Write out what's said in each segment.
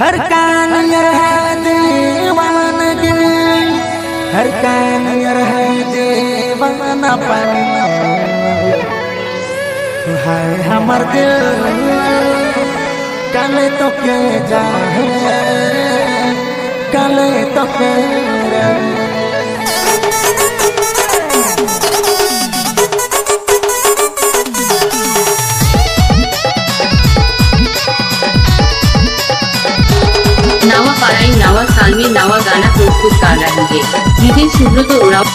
हर कान यर है दीवान के। हर कान यर है दीवान पर है हमर दिल कल तो के जा कल तो के পুরস্কার রাখবে জিতেন সুব্রত ওরাও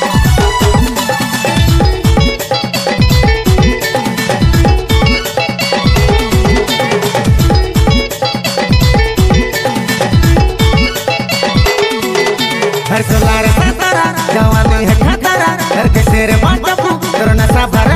हर सोलार खतरा जवानी है खतरा हर किसेर बाटा तोरना सा भर।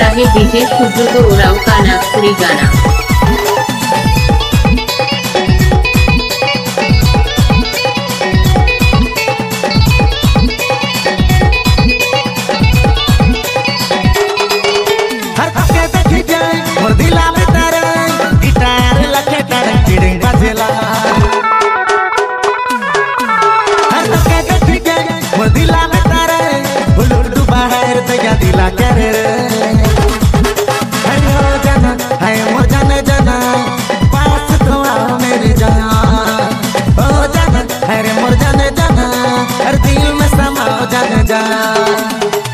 লাগে দেহের সূর্যত ওরাও কানা করি গানা।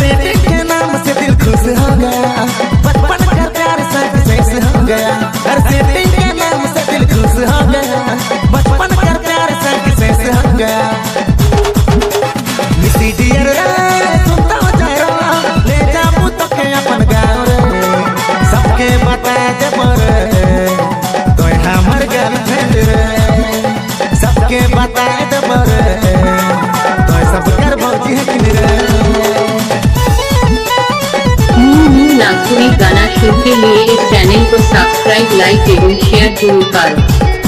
बेटे के नाम से दिल खुश हो गया। बचपन का प्यार सब शेष हो गया। हर बेटे के के लिए इस चैनल को सब्सक्राइब लाइक एवं शेयर ज़रूर करो।